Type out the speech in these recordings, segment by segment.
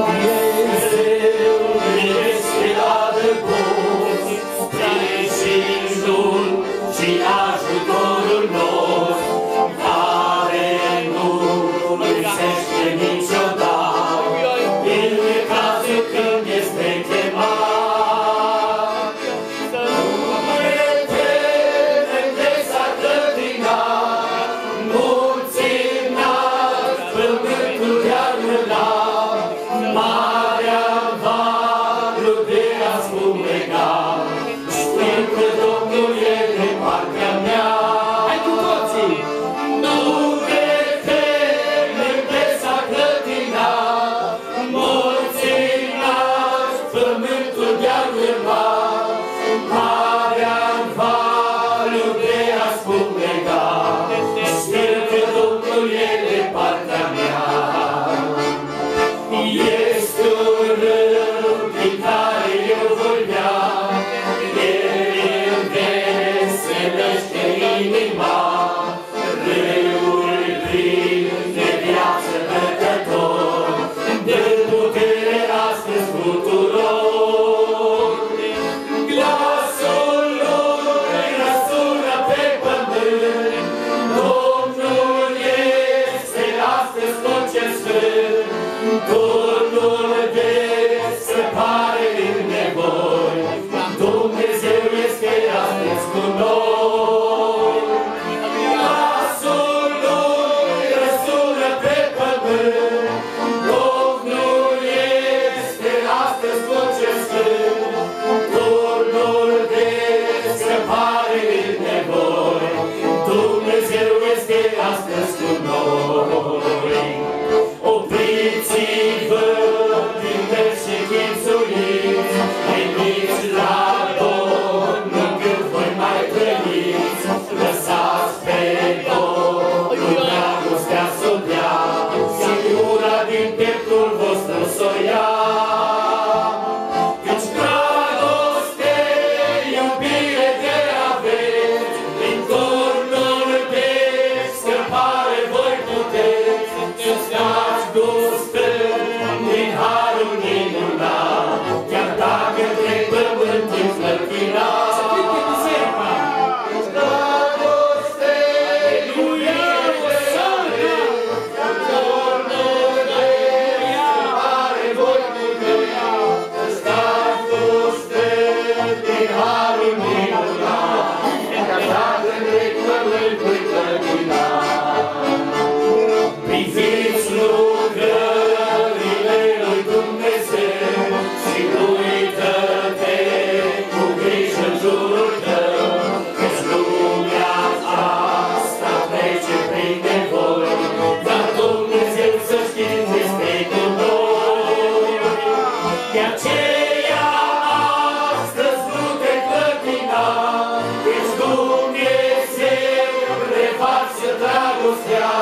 love you. Oh. high. dragostea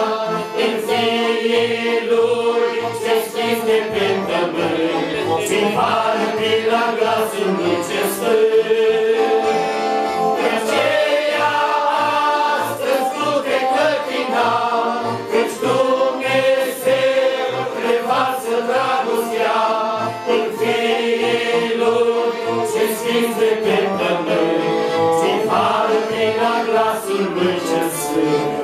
în zeii lui se schimbe pe pământ, și în la glasul